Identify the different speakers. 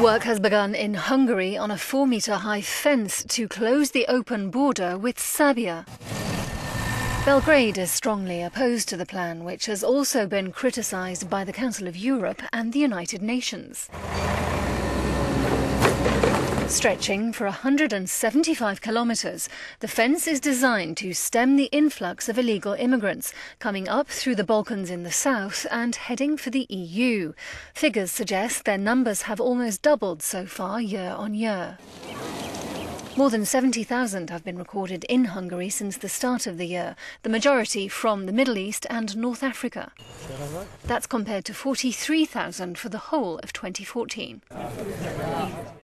Speaker 1: Work has begun in Hungary on a four metre high fence to close the open border with Serbia. Belgrade is strongly opposed to the plan, which has also been criticised by the Council of Europe and the United Nations. Stretching for 175 kilometres, the fence is designed to stem the influx of illegal immigrants coming up through the Balkans in the south and heading for the EU. Figures suggest their numbers have almost doubled so far year on year. More than 70,000 have been recorded in Hungary since the start of the year, the majority from the Middle East and North Africa. That's compared to 43,000 for the whole of 2014.